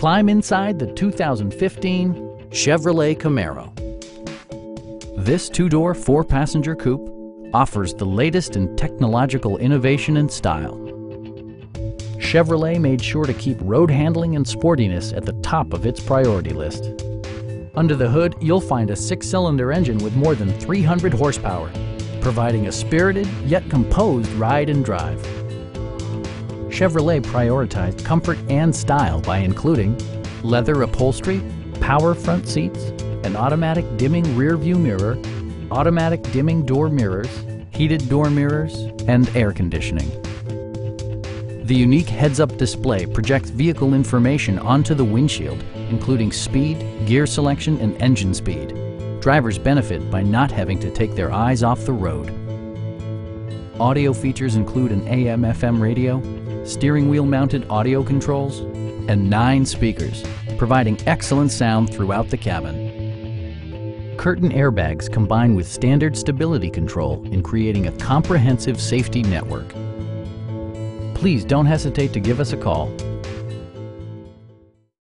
Climb inside the 2015 Chevrolet Camaro. This two-door, four-passenger coupe offers the latest in technological innovation and style. Chevrolet made sure to keep road handling and sportiness at the top of its priority list. Under the hood, you'll find a six-cylinder engine with more than 300 horsepower, providing a spirited yet composed ride and drive. Chevrolet prioritized comfort and style by including leather upholstery, power front seats, an automatic dimming rear view mirror, automatic dimming door mirrors, heated door mirrors, and air conditioning. The unique heads-up display projects vehicle information onto the windshield, including speed, gear selection, and engine speed. Drivers benefit by not having to take their eyes off the road. Audio features include an AM-FM radio, steering wheel mounted audio controls, and nine speakers, providing excellent sound throughout the cabin. Curtain airbags combine with standard stability control in creating a comprehensive safety network. Please don't hesitate to give us a call